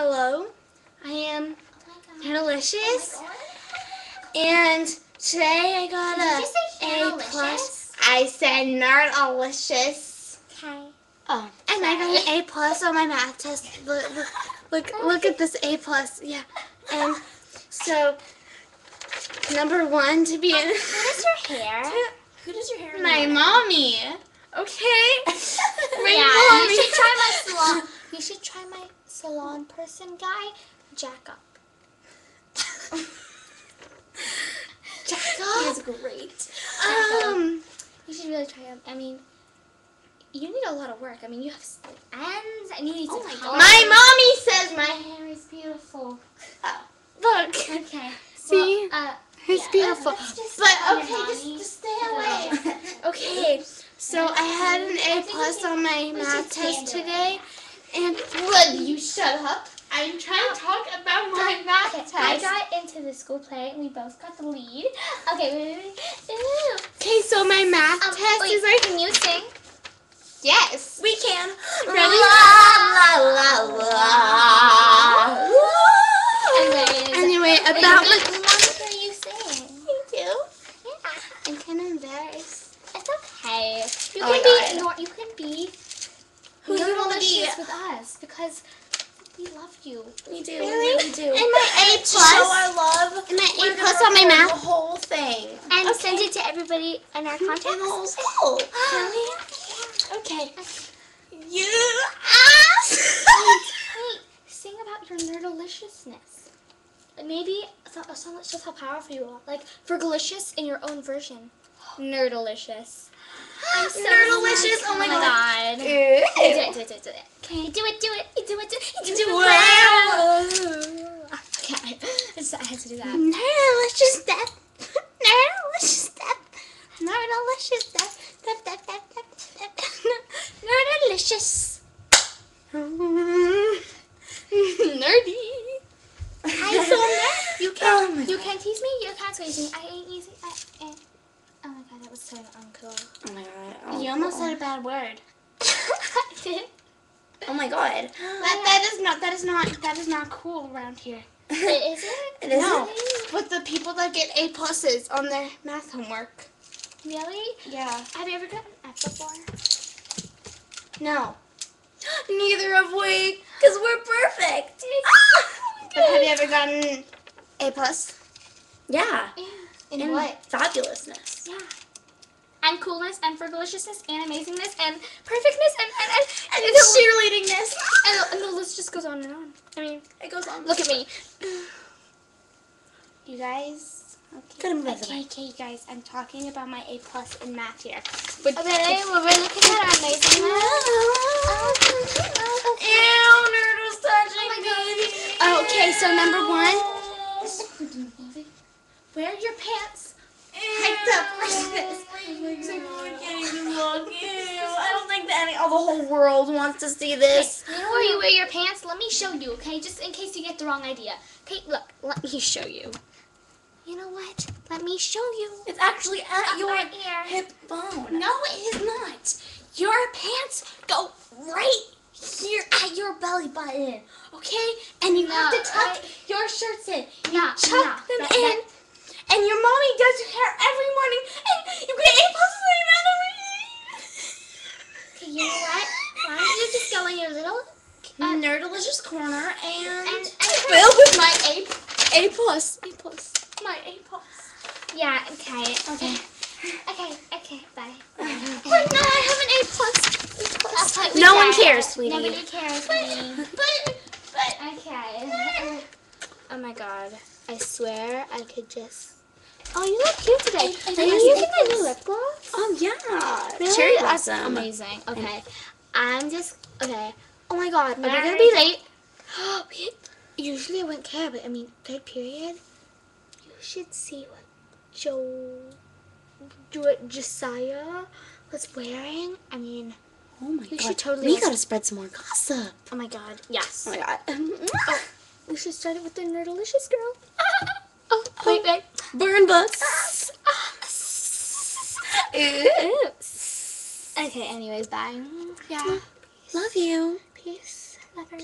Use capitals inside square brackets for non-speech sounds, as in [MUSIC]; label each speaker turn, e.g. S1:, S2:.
S1: Hello, I am Delicious, and today I got a A plus. I said Nerdalicious.
S2: Okay.
S1: Oh, and I got an A plus on my math test. Look, look, look, look at this A plus. Yeah, and so number one to be uh, in.
S2: What is your [LAUGHS] hair?
S3: Who does your hair?
S1: My mommy. Okay. [LAUGHS] My
S2: yeah,
S1: mommy.
S2: you should try my salon. You should try my salon person guy, Jack up.
S1: Jack [LAUGHS]
S3: He's
S1: up.
S3: great.
S1: Um.
S2: You should really try him. I mean, you need a lot of work. I mean, you have ends, and you need
S3: Oh
S2: to.
S3: my. God.
S1: My mommy says my hair is beautiful.
S3: Oh.
S1: Look.
S2: Okay.
S1: See?
S2: Well, uh,
S1: It's
S2: yeah,
S1: beautiful.
S2: just
S1: But okay, just, just stay away. Okay, [LAUGHS] so I had an A plus on my math test
S2: stand
S1: today, and what? You shut up. I'm trying to talk about my math
S2: Okay,
S1: test.
S2: I got into the school play, and we both got the lead. Okay, wait, wait, wait.
S1: Okay, so my math
S2: Um,
S1: test
S2: wait,
S1: is like
S2: Can you sing?
S1: yes.
S3: We can.
S1: Ready?
S2: Anyways,
S1: Anyway, about my.
S2: we want to you sing.
S1: Thank you.
S2: Yeah,
S1: I'm kind of embarrassed.
S2: it's okay. You
S3: Oh
S2: can be
S3: God.
S2: you can be
S3: Who do you wanna be?
S2: delicious with us because we love you.
S3: We do.
S1: Really?
S3: We do.
S1: And my A
S3: to show our love.
S1: And my A plus on my math.
S3: The whole thing.
S2: And
S3: okay.
S2: send it to everybody in our
S3: In the
S2: contacts.
S3: whole school.
S1: Okay.
S3: You
S1: Ass. [LAUGHS]
S2: Wait, sing about your nerdaliciousness. Maybe a, song that shows how powerful you are. Like Fergalicious in your own version. Nerdalicious. I'm [GASPS] so
S3: Nerdalicious, oh my
S2: god.
S3: God.
S2: Do it, do it, do it, do it. Okay, do it, do it, do it, do it, do it.
S1: Wow. [LAUGHS]
S2: Okay, I had to do that.
S1: Nerdalicious death. Nerdalicious death. Nerdalicious death. Death, death, death, death, death. Nerdalicious. Nerdy.
S2: I so nerdy. You
S3: Oh
S2: can
S3: my
S2: you
S3: God.
S2: can tease me. You can't tease me. I ain't easy. I, I, oh my god, that was so uncool.
S3: Oh my god. Oh,
S1: You almost said a bad word.
S2: I [LAUGHS] did.
S3: Oh my god. [GASPS]
S1: That that is not that is not that is not cool around here. [LAUGHS]
S2: Is it? [LAUGHS]
S1: No, but the people that get A pluses on their math homework.
S2: Really?
S1: Yeah.
S2: Have you ever gotten an F before?
S1: No. [GASPS]
S3: Neither have we, because we're perfect.
S1: But have you ever gotten A plus?
S3: Yeah.
S2: Yeah.
S1: In
S3: And
S1: what?
S3: Fabulousness.
S2: Yeah. And coolness and fergaliciousness and amazingness and perfectness and and and, and,
S3: And cheerleadingness.
S2: and, the, and the list just goes on and on. I mean,
S3: It goes on.
S2: look at me.
S1: You guys. Okay.
S3: Gotta move out of the
S1: okay, okay, you guys. I'm talking about my A plus in math here.
S2: Okay, well, we're looking at our amazingness.
S3: Ew, Nerdle's touching oh me.
S1: Oh, okay, so number one. [LAUGHS] Wear your pants hiked up like this.
S3: I don't think that any, oh, the whole world wants to see this.
S2: You know where you wear your pants? Let me show you, okay? Just in case you get the wrong idea. Okay, look, let me show you. You know what? Let me show you.
S3: It's actually at
S2: Up
S3: your
S2: ear.
S3: hip bone.
S1: No, it is not. Your pants go right here at your belly button, okay? And you have to tuck
S2: I-
S1: your shirts in.
S2: Yeah,
S1: Tuck
S2: yeah,
S1: them
S2: that-
S1: in. Mommy does your hair every morning, and you get A pluses on your
S2: Okay, you know what? Why don't you just go in your little
S3: Uh, Nerdalicious corner and,
S2: and,
S1: Fill with my A A plus. A plus. My A plus.
S2: yeah, okay,
S1: Okay.
S2: okay, okay, bye.
S1: Wait, no, I have an A plus. A plus.
S2: Okay,
S3: No one
S2: it.
S3: cares, sweetie.
S2: Nobody cares, sweetie.
S1: But but
S2: Okay. Oh my god. I swear I could just. Oh, you look cute today.
S1: I- I
S2: Are you using my new lip gloss?
S3: Oh yeah,
S2: Really?
S3: cherry
S2: That's
S3: blossom.
S2: amazing. Okay. I'm just. Okay. Oh my god. Are we gonna be late? [GASPS] Usually I wouldn't care, but I mean, third period. You should see what Joe. What Josiah was wearing. I mean,
S3: Oh my
S2: We
S3: god,
S2: should totally
S3: we gotta spread some more gossip.
S2: oh my god. Yes.
S3: Oh my god. [LAUGHS]
S2: Oh, we should start it with the Nerdalicious girl. [LAUGHS] oh, wait, wait.
S3: Burn books.
S2: Okay, anyways, bye.
S1: yeah.
S3: Love you.
S2: Peace. Love her.